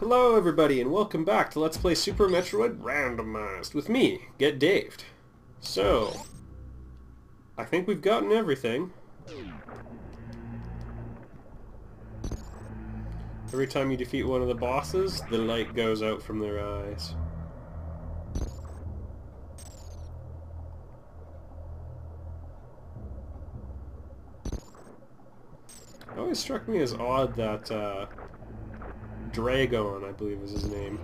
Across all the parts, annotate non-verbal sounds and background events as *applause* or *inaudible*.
Hello everybody and welcome back to Let's Play Super Metroid Randomized with me, Get Daved. So, I think we've gotten everything. Every time you defeat one of the bosses, the light goes out from their eyes. It always struck me as odd that uh, Draygon, I believe is his name,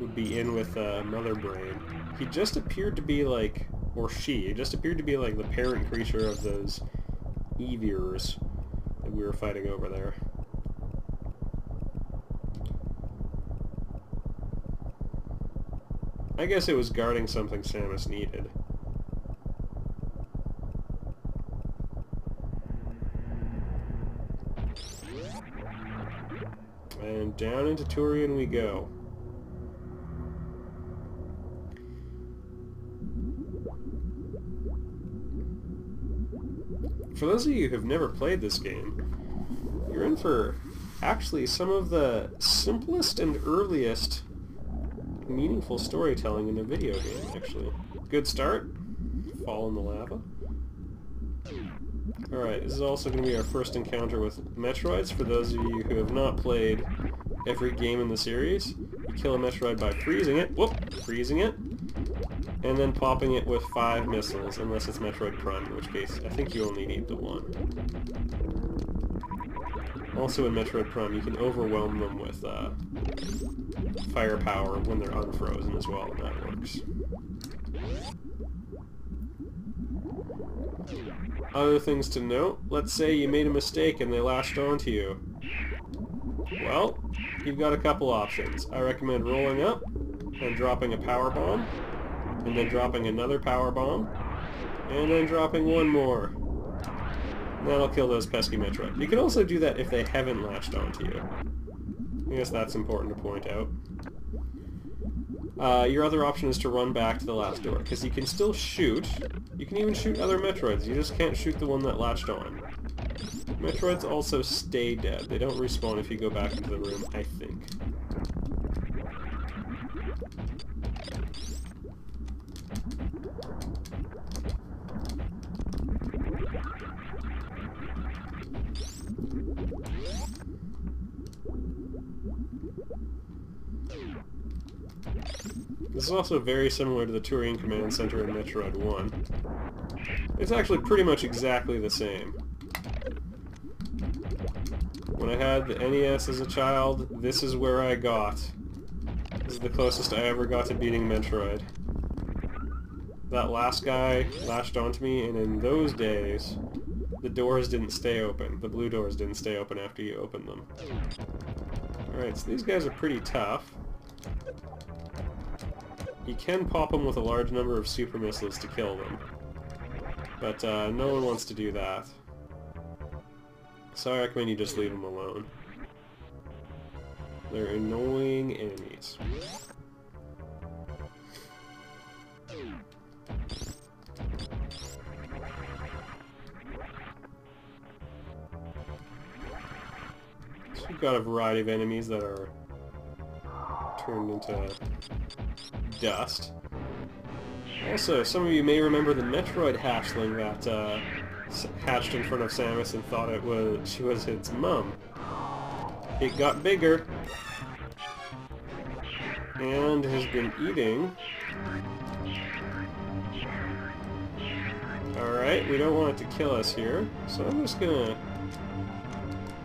would be in with uh, Mother Brain. He just appeared to be like, or she, he just appeared to be like the parent creature of those Evirs that we were fighting over there. I guess it was guarding something Samus needed. And down into Tourian we go. For those of you who have never played this game, you're in for actually some of the simplest and earliest meaningful storytelling in a video game, actually. Good start. Fall in the lava. Alright, this is also going to be our first encounter with Metroids. For those of you who have not played every game in the series, you kill a Metroid by freezing it, whoop, freezing it, and then popping it with five missiles, unless it's Metroid Prime, in which case I think you only need the one. Also in Metroid Prime, you can overwhelm them with uh, firepower when they're unfrozen as well, and that works. Other things to note, let's say you made a mistake and they latched onto you. Well, you've got a couple options. I recommend rolling up and dropping a power bomb, and then dropping another power bomb, and then dropping one more. That'll kill those pesky Metroid. You can also do that if they haven't latched onto you. I guess that's important to point out. Uh, your other option is to run back to the last door, because you can still shoot. You can even shoot other Metroids, you just can't shoot the one that latched on. Metroids also stay dead. They don't respawn if you go back into the room, I think. This is also very similar to the Tourian Command Center in Metroid 1. It's actually pretty much exactly the same. When I had the NES as a child, this is where I got. This is the closest I ever got to beating Metroid. That last guy latched onto me, and in those days, the doors didn't stay open. The blue doors didn't stay open after you opened them. Alright, so these guys are pretty tough. You can pop them with a large number of super missiles to kill them. But uh, no one wants to do that. So I recommend you just leave them alone. They're annoying enemies. So we've got a variety of enemies that are turned into dust. Also, some of you may remember the Metroid hatchling that uh, hatched in front of Samus and thought it was she was its mum. It got bigger and has been eating. Alright, we don't want it to kill us here, so I'm just gonna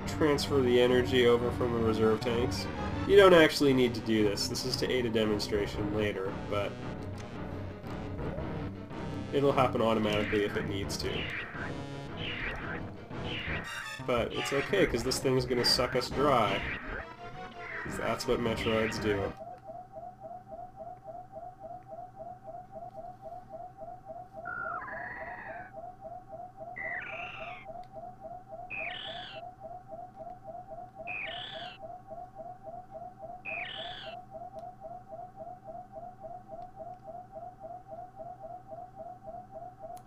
transfer the energy over from the reserve tanks. You don't actually need to do this. This is to aid a demonstration later, but it'll happen automatically if it needs to. But it's okay, because this thing's gonna suck us dry. Because That's what Metroids do.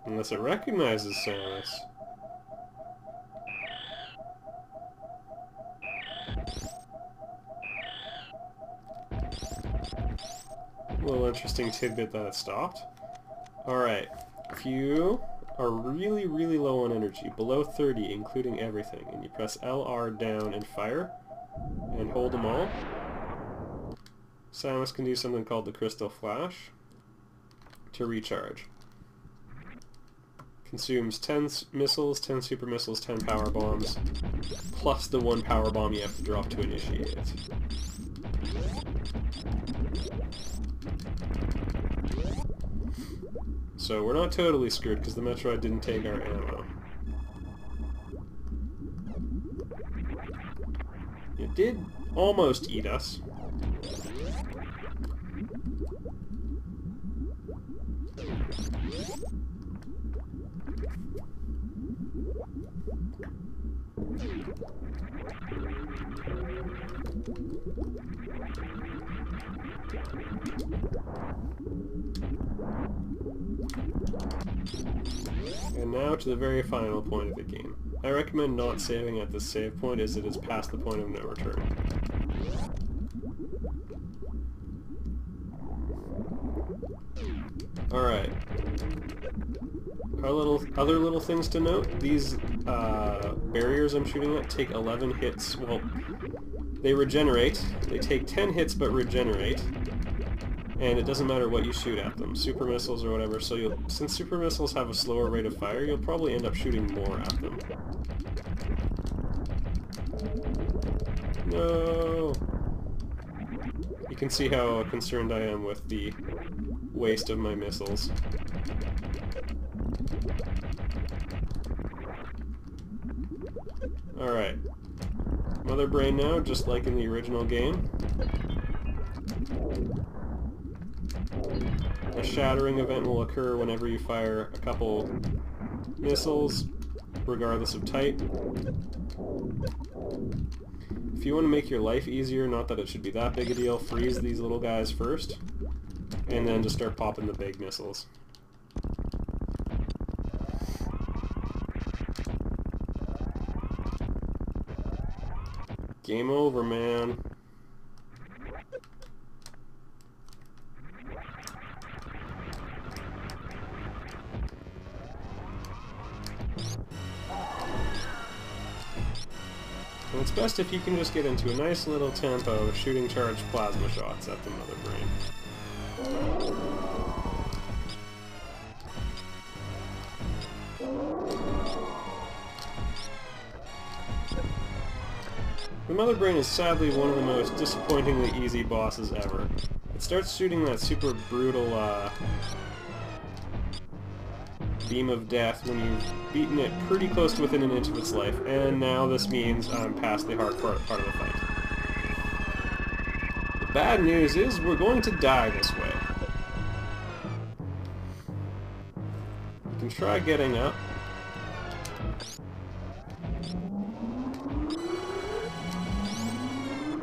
Unless it recognizes Samus. Little interesting tidbit that it stopped. Alright, if you are really, really low on energy, below 30 including everything, and you press LR down and fire, and hold them all, Samus can do something called the Crystal Flash to recharge. Consumes 10 missiles, 10 super missiles, 10 power bombs, plus the one power bomb you have to drop to initiate it. So we're not totally screwed because the Metroid didn't take our ammo. It did almost eat us. And now to the very final point of the game. I recommend not saving at the save point as it is past the point of no return. Alright. Our little other little things to note, these uh, barriers I'm shooting at take 11 hits. Well, they regenerate. They take 10 hits but regenerate and it doesn't matter what you shoot at them, super missiles or whatever, so you'll, since super missiles have a slower rate of fire, you'll probably end up shooting more at them. No! You can see how concerned I am with the waste of my missiles. Alright. Mother Brain now, just like in the original game. A shattering event will occur whenever you fire a couple missiles, regardless of type. If you want to make your life easier, not that it should be that big a deal, freeze these little guys first, and then just start popping the big missiles. Game over, man. And it's best if you can just get into a nice little tempo of shooting charged plasma shots at the mother brain. Mother Brain is sadly one of the most disappointingly easy bosses ever. It starts shooting that super brutal, uh, Beam of Death when you've beaten it pretty close to within an inch of its life, and now this means I'm past the hard part, part of the fight. The bad news is we're going to die this way. You can try getting up.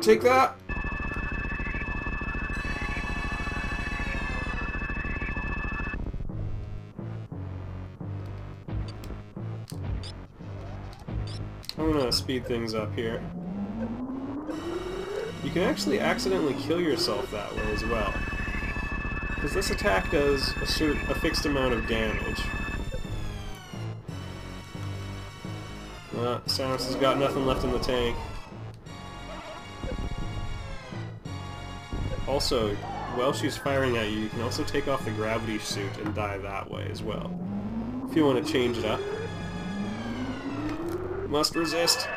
Take that! I'm gonna speed things up here. You can actually accidentally kill yourself that way as well. Because this attack does a, certain, a fixed amount of damage. Uh, Samus has got nothing left in the tank. Also, while she's firing at you, you can also take off the gravity suit and die that way as well. If you want to change it up. Must resist.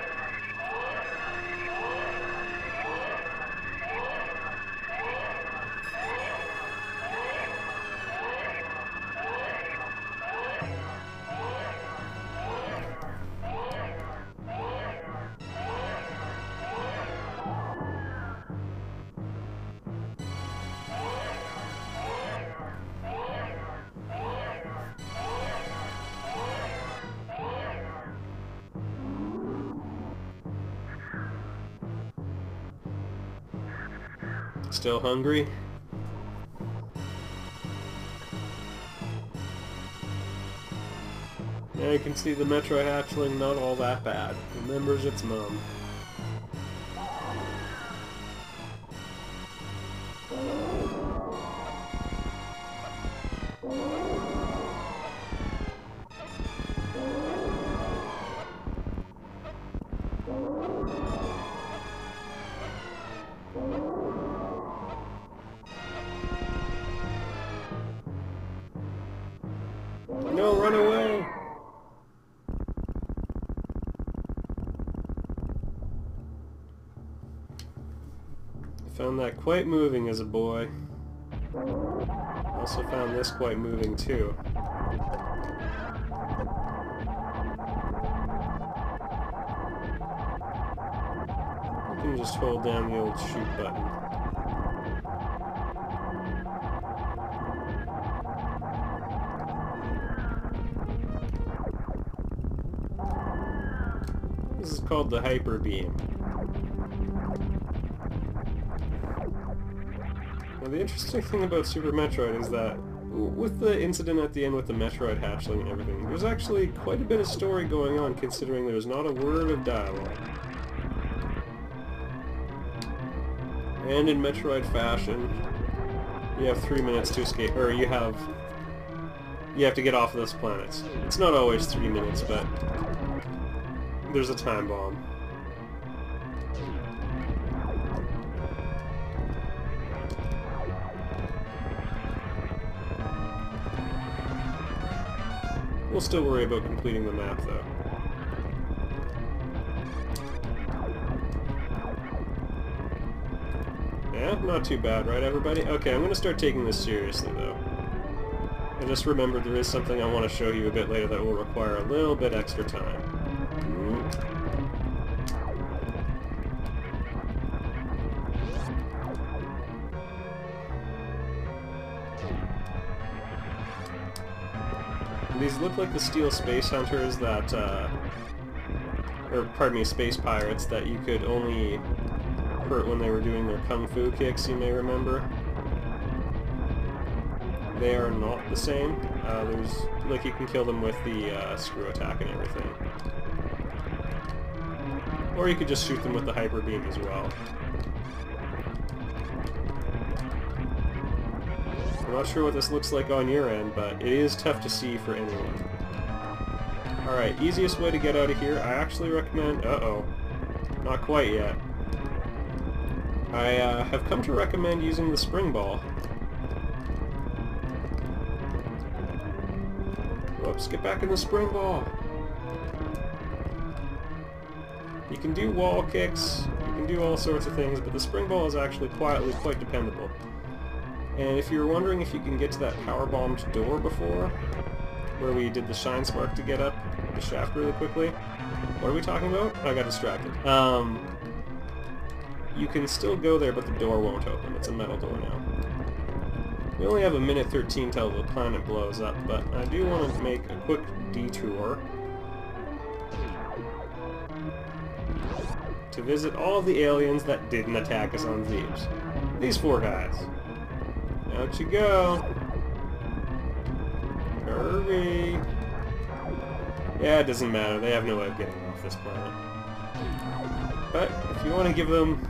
Still hungry? Now you can see the Metro hatchling not all that bad. Remembers its mom. Quite moving as a boy. Also found this quite moving too. You can just hold down the old shoot button. This is called the Hyper Beam. Now the interesting thing about Super Metroid is that with the incident at the end with the Metroid hatchling and everything, there's actually quite a bit of story going on considering there's not a word of dialogue. And in Metroid fashion, you have three minutes to escape, or you have, you have to get off of this planet. It's not always three minutes, but there's a time bomb. We'll still worry about completing the map, though. Yeah, not too bad, right, everybody? Okay, I'm gonna start taking this seriously, though. I just remembered there is something I want to show you a bit later that will require a little bit extra time. These look like the steel space hunters that, uh, or pardon me, space pirates that you could only hurt when they were doing their kung fu kicks, you may remember. They are not the same. Uh, there's, like, you can kill them with the uh, screw attack and everything. Or you could just shoot them with the hyper beam as well. I'm not sure what this looks like on your end, but it is tough to see for anyone. Alright, easiest way to get out of here, I actually recommend... Uh-oh. Not quite yet. I uh, have come to recommend using the spring ball. Whoops, get back in the spring ball! You can do wall kicks, you can do all sorts of things, but the spring ball is actually quietly quite dependable. And if you're wondering if you can get to that power-bombed door before, where we did the shine spark to get up the shaft really quickly, what are we talking about? I got distracted. Um, you can still go there, but the door won't open. It's a metal door now. We only have a minute 13 till the planet blows up, but I do want to make a quick detour to visit all the aliens that didn't attack us on Zebes. These four guys. Out you go. Kirby. Yeah, it doesn't matter. They have no way of getting off this planet. But if you want to give them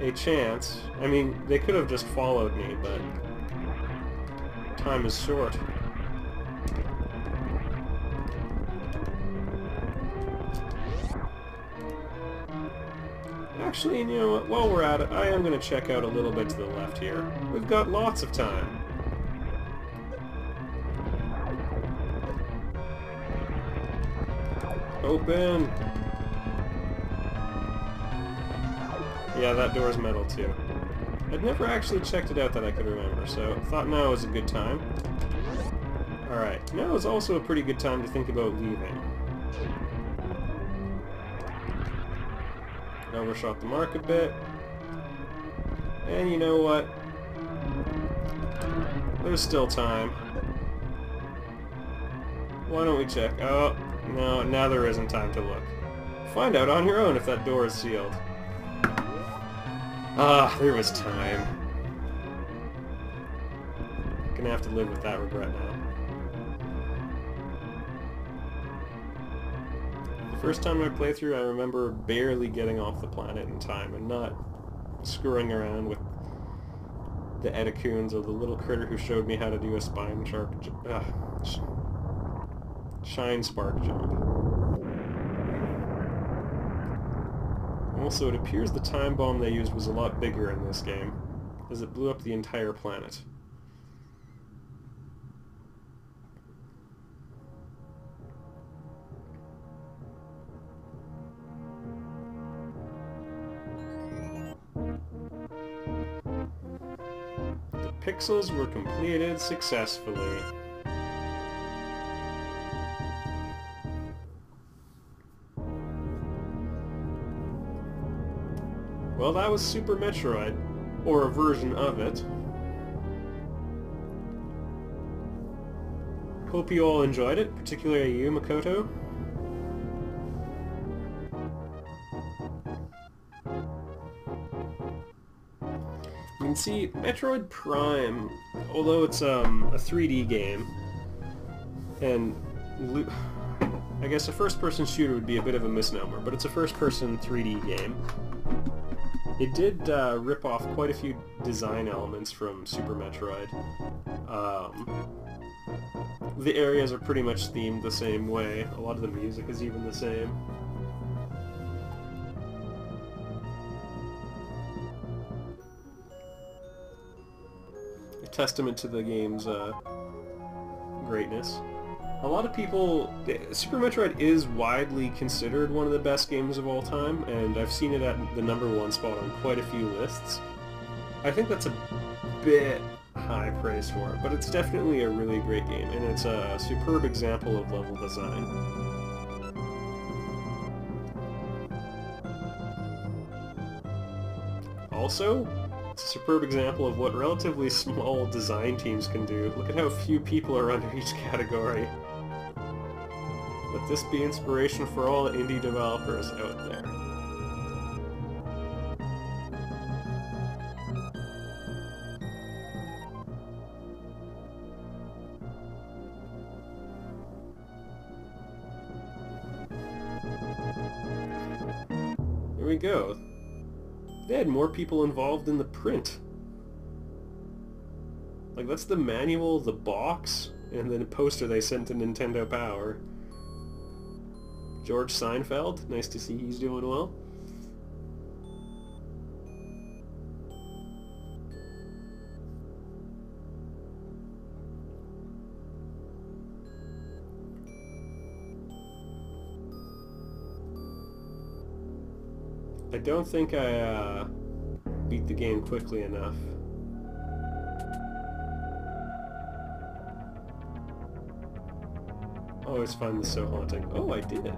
a chance, I mean, they could have just followed me, but time is short. Actually, you know what, while we're at it, I am going to check out a little bit to the left here. We've got lots of time. Open! Yeah, that door's metal too. I'd never actually checked it out that I could remember, so thought now was a good time. Alright, now is also a pretty good time to think about leaving. Overshot the mark a bit. And you know what? There's still time. Why don't we check? Oh, no, now there isn't time to look. Find out on your own if that door is sealed. Ah, there was time. Gonna have to live with that regret now. First time I play through, I remember barely getting off the planet in time and not screwing around with the Etecoons or the little critter who showed me how to do a spine shark uh, sh shine spark jump. Also, it appears the time bomb they used was a lot bigger in this game, as it blew up the entire planet. Pixels were completed successfully. Well, that was Super Metroid, or a version of it. Hope you all enjoyed it, particularly you, Makoto. See Metroid Prime, although it's um, a 3D game, and I guess a first-person shooter would be a bit of a misnomer, but it's a first-person 3D game. It did uh, rip off quite a few design elements from Super Metroid. Um, the areas are pretty much themed the same way. A lot of the music is even the same. Testament to the game's uh, greatness. A lot of people... Super Metroid is widely considered one of the best games of all time, and I've seen it at the number one spot on quite a few lists. I think that's a bit high praise for it, but it's definitely a really great game, and it's a superb example of level design. Also, it's a superb example of what relatively small design teams can do. Look at how few people are under each category. Let this be inspiration for all indie developers out there. There we go. They had more people involved in the print. Like, that's the manual, the box, and then a poster they sent to Nintendo Power. George Seinfeld, nice to see he's doing well. I don't think I uh, beat the game quickly enough. I always find this so haunting. Oh, I did.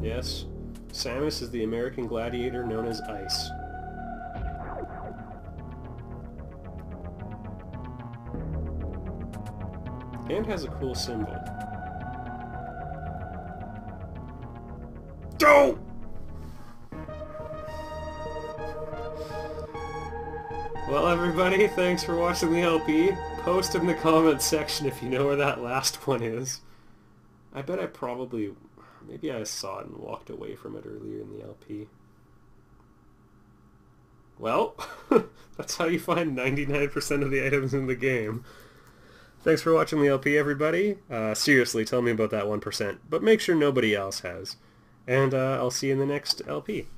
Yes, Samus is the American gladiator known as Ice. Has a cool symbol. Don't! Well everybody, thanks for watching the LP. Post in the comments section if you know where that last one is. I bet I probably... Maybe I saw it and walked away from it earlier in the LP. Well, *laughs* that's how you find 99% of the items in the game. Thanks for watching the LP, everybody. Uh, seriously, tell me about that 1%, but make sure nobody else has. And uh, I'll see you in the next LP.